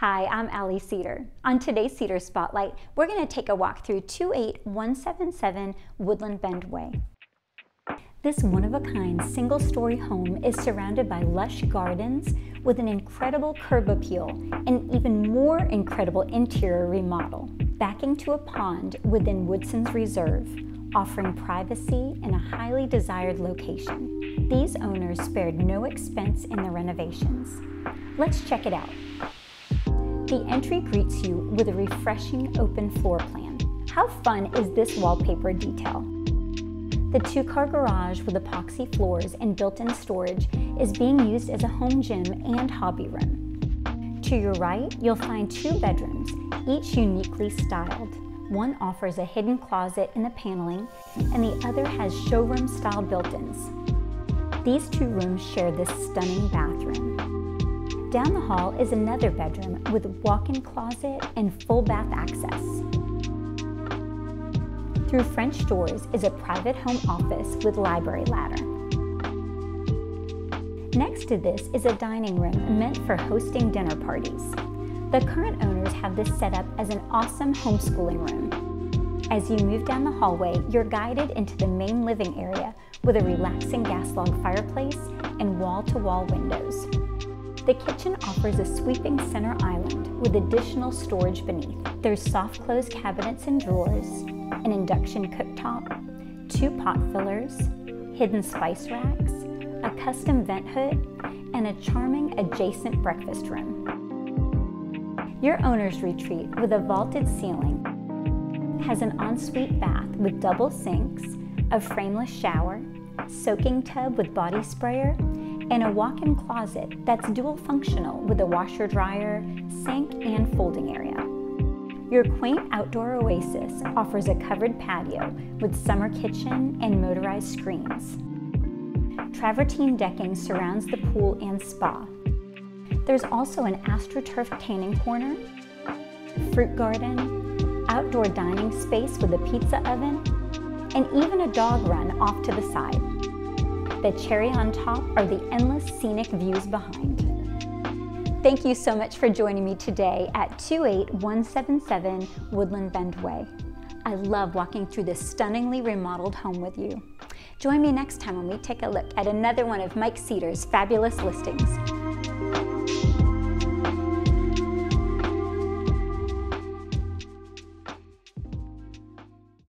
Hi, I'm Allie Seder. On today's Seder Spotlight, we're going to take a walk through 28177 Woodland Bend Way. This one-of-a-kind single-story home is surrounded by lush gardens with an incredible curb appeal and even more incredible interior remodel, backing to a pond within Woodson's Reserve, offering privacy in a highly desired location. These owners spared no expense in the renovations. Let's check it out. The entry greets you with a refreshing open floor plan. How fun is this wallpaper detail? The two-car garage with epoxy floors and built-in storage is being used as a home gym and hobby room. To your right, you'll find two bedrooms, each uniquely styled. One offers a hidden closet in the paneling, and the other has showroom-style built-ins. These two rooms share this stunning bathroom. Down the hall is another bedroom with walk-in closet and full bath access. Through French doors is a private home office with library ladder. Next to this is a dining room meant for hosting dinner parties. The current owners have this set up as an awesome homeschooling room. As you move down the hallway, you're guided into the main living area with a relaxing gas log fireplace and wall-to-wall -wall windows. The kitchen offers a sweeping center island with additional storage beneath. There's soft close cabinets and drawers, an induction cooktop, two pot fillers, hidden spice racks, a custom vent hood, and a charming adjacent breakfast room. Your owner's retreat with a vaulted ceiling has an ensuite bath with double sinks, a frameless shower, soaking tub with body sprayer, and a walk-in closet that's dual functional with a washer dryer, sink, and folding area. Your quaint outdoor oasis offers a covered patio with summer kitchen and motorized screens. Travertine decking surrounds the pool and spa. There's also an AstroTurf tanning corner, fruit garden, outdoor dining space with a pizza oven, and even a dog run off to the side. The cherry on top are the endless scenic views behind. Thank you so much for joining me today at 28177 Woodland Bend Way. I love walking through this stunningly remodeled home with you. Join me next time when we take a look at another one of Mike Seder's fabulous listings.